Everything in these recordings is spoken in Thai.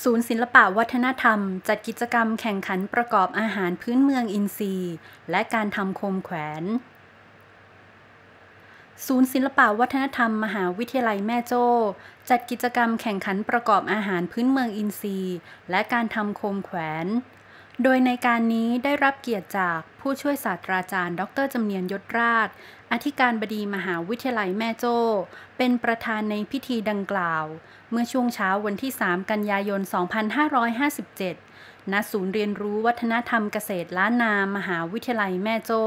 ศูนย์ศิลปะวัฒนธรรม จัดกิจกรรมแข่งขันประกอบอาหารพื้นเมืองอินทรีย์ และการทำโคมแขวน ศูนย์ศิลปะวัฒนธรรม มหาวิทยาลัยแม่โจ้ จัดกิจกรรมแข่งขันประกอบอาหารพื้นเมืองอินทรีย์ และการทำโคมแขวน โดยในการนี้ได้รับเกียรติจากผู้ช่วยศาสตราจารย์ ดรจำเนียนยศราช อธิการบดีมหาวิทยาลัยแม่โจ้ เป็นประธานในพิธีดังกล่าว เมื่อช่วงเช้าวันที่ 3 กันยายน 2557 ณ ศูนย์เรียนรู้วัฒนธรรมเกษตรล้านนามหาวิทยาลัยแม่โจ้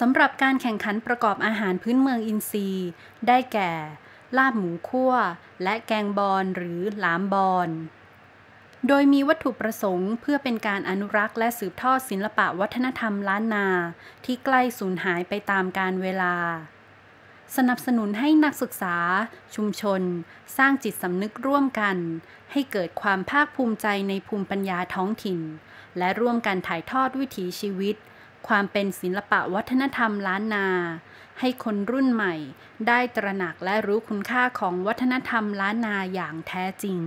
สำหรับการแข่งขันประกอบอาหารพื้นเมืองอินทรีย์ ได้แก่ ลาบหมูคั่ว และแกงบอนหรือหลามบอน โดยมีวัตถุประสงค์ เพื่อเป็นการอนุรักษ์และสืบทอดศิลปะวัฒนธรรมล้านนา ที่ใกล้สูญหายไปตามกาลเวลา สนับสนุนให้นักศึกษา ชุมชน สร้างจิตสำนึกร่วมกัน ให้เกิดความภาคภูมิใจในภูมิปัญญาท้องถิ่น และร่วมกันถ่ายทอดวิถีชีวิต ความเป็นศิลปะวัฒนธรรมล้านนา ให้คนรุ่นใหม่ ได้ตระหนักและรู้คุณค่าของวัฒนธรรมล้านนาอย่างแท้จริง